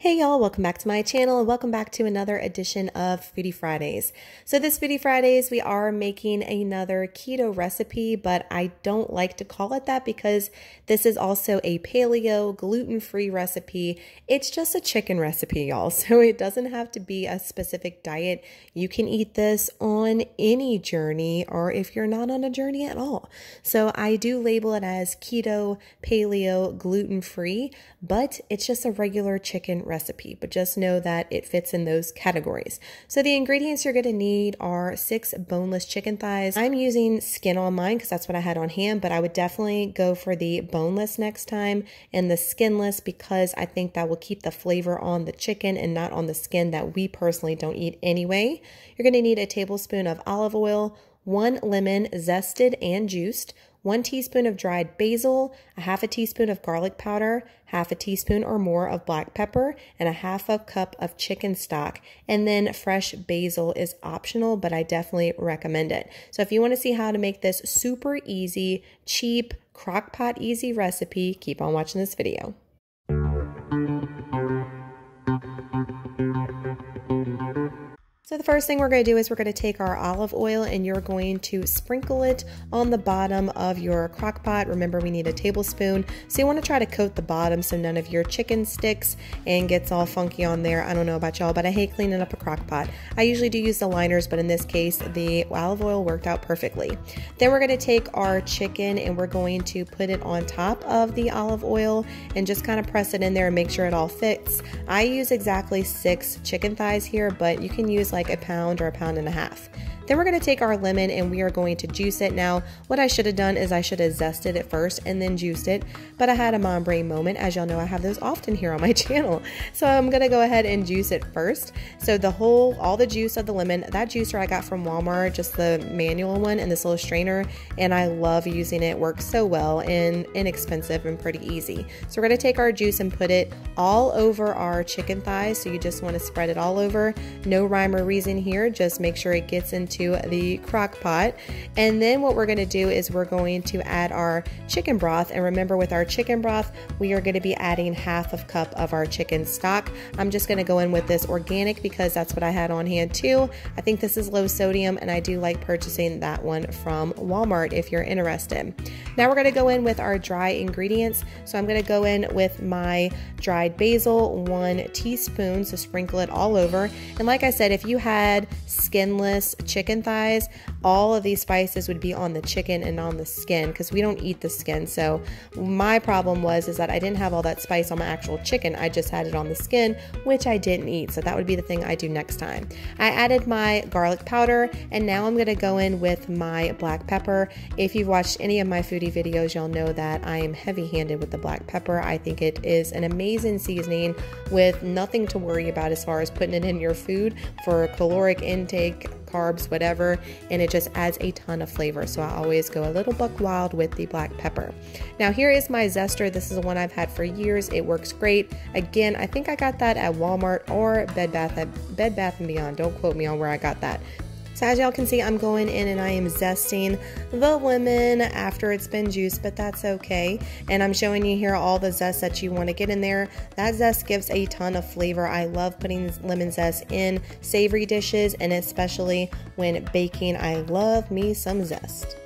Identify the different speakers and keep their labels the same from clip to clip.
Speaker 1: Hey y'all, welcome back to my channel and welcome back to another edition of Foodie Fridays. So this Foodie Fridays, we are making another keto recipe, but I don't like to call it that because this is also a paleo gluten-free recipe. It's just a chicken recipe, y'all. So it doesn't have to be a specific diet. You can eat this on any journey or if you're not on a journey at all. So I do label it as keto, paleo, gluten-free, but it's just a regular chicken recipe, but just know that it fits in those categories. So the ingredients you're going to need are six boneless chicken thighs. I'm using skin on mine because that's what I had on hand, but I would definitely go for the boneless next time and the skinless because I think that will keep the flavor on the chicken and not on the skin that we personally don't eat anyway. You're going to need a tablespoon of olive oil, one lemon zested and juiced, one teaspoon of dried basil, a half a teaspoon of garlic powder, half a teaspoon or more of black pepper, and a half a cup of chicken stock. And then fresh basil is optional, but I definitely recommend it. So if you want to see how to make this super easy, cheap, crock pot easy recipe, keep on watching this video. The first thing we're going to do is we're going to take our olive oil and you're going to sprinkle it on the bottom of your crock pot. Remember we need a tablespoon. So you want to try to coat the bottom so none of your chicken sticks and gets all funky on there. I don't know about y'all, but I hate cleaning up a crock pot. I usually do use the liners, but in this case the olive oil worked out perfectly. Then we're going to take our chicken and we're going to put it on top of the olive oil and just kind of press it in there and make sure it all fits. I use exactly six chicken thighs here, but you can use like like a pound or a pound and a half. Then we're going to take our lemon and we are going to juice it. Now, what I should have done is I should have zested it first and then juiced it, but I had a mom brain moment. As y'all know, I have those often here on my channel. So I'm going to go ahead and juice it first. So the whole, all the juice of the lemon, that juicer I got from Walmart, just the manual one and this little strainer, and I love using it. Works so well and inexpensive and pretty easy. So we're going to take our juice and put it all over our chicken thighs. So you just want to spread it all over. No rhyme or reason here. Just make sure it gets into into the crock pot. And then what we're going to do is we're going to add our chicken broth. And remember with our chicken broth, we are going to be adding half of cup of our chicken stock. I'm just going to go in with this organic because that's what I had on hand too. I think this is low sodium and I do like purchasing that one from Walmart if you're interested. Now we're going to go in with our dry ingredients. So I'm going to go in with my dried basil, one teaspoon, so sprinkle it all over. And like I said, if you had skinless chicken chicken thighs, all of these spices would be on the chicken and on the skin because we don't eat the skin. So my problem was is that I didn't have all that spice on my actual chicken. I just had it on the skin, which I didn't eat. So that would be the thing I do next time. I added my garlic powder and now I'm going to go in with my black pepper. If you've watched any of my foodie videos, you'll know that I am heavy-handed with the black pepper. I think it is an amazing seasoning with nothing to worry about as far as putting it in your food for caloric intake carbs, whatever, and it just adds a ton of flavor. So I always go a little buck wild with the black pepper. Now here is my zester. This is the one I've had for years. It works great. Again, I think I got that at Walmart or Bed Bath Bed Bath and Beyond. Don't quote me on where I got that. So as y'all can see, I'm going in and I am zesting the lemon after it's been juiced, but that's okay. And I'm showing you here all the zest that you want to get in there. That zest gives a ton of flavor. I love putting lemon zest in savory dishes and especially when baking. I love me some zest.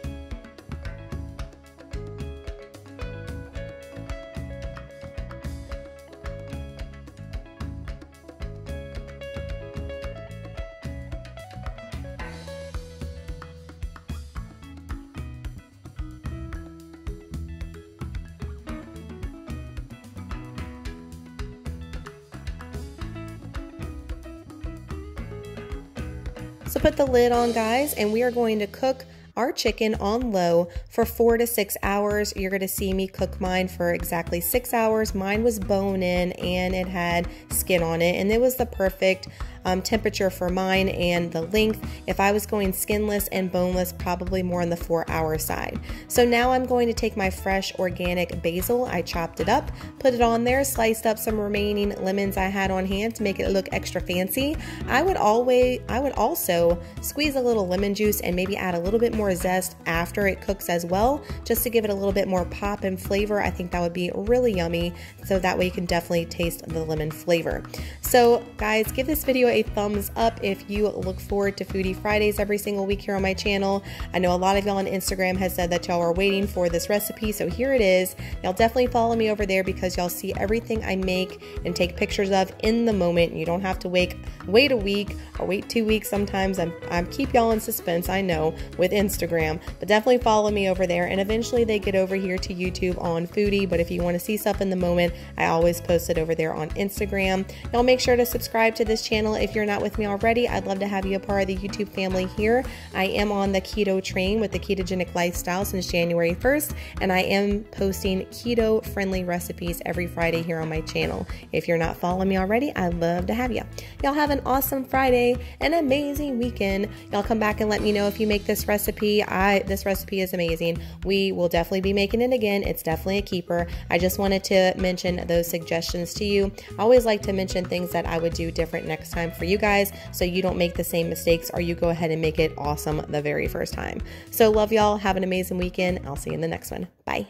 Speaker 1: So put the lid on guys and we are going to cook our chicken on low for four to six hours. You're going to see me cook mine for exactly six hours. Mine was bone in and it had skin on it and it was the perfect um, temperature for mine and the length. If I was going skinless and boneless, probably more on the four hour side. So now I'm going to take my fresh organic basil. I chopped it up, put it on there, sliced up some remaining lemons I had on hand to make it look extra fancy. I would always, I would also squeeze a little lemon juice and maybe add a little bit more zest after it cooks as well, just to give it a little bit more pop and flavor. I think that would be really yummy. So that way you can definitely taste the lemon flavor. So guys, give this video a thumbs up if you look forward to Foodie Fridays every single week here on my channel. I know a lot of y'all on Instagram has said that y'all are waiting for this recipe, so here it is. Y'all definitely follow me over there because y'all see everything I make and take pictures of in the moment. You don't have to wait wait a week or wait two weeks sometimes. I'm, I'm keep y'all in suspense, I know, with Instagram, but definitely follow me over there. And eventually they get over here to YouTube on Foodie. But if you want to see stuff in the moment, I always post it over there on Instagram. Y'all make sure to subscribe to this channel if you're not with me already. I'd love to have you a part of the YouTube family here. I am on the keto train with the ketogenic lifestyle since January 1st, and I am posting keto friendly recipes every Friday here on my channel. If you're not following me already, I'd love to have you. Y'all have an awesome Friday, an amazing weekend. Y'all come back and let me know if you make this recipe. I this recipe is amazing. We will definitely be making it again. It's definitely a keeper. I just wanted to mention those suggestions to you. I always like to mention things that I would do different next time for you guys so you don't make the same mistakes or you go ahead and make it awesome the very first time. So love y'all. Have an amazing weekend. I'll see you in the next one. Bye.